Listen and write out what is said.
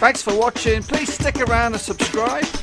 Thanks for watching. Please stick around and subscribe.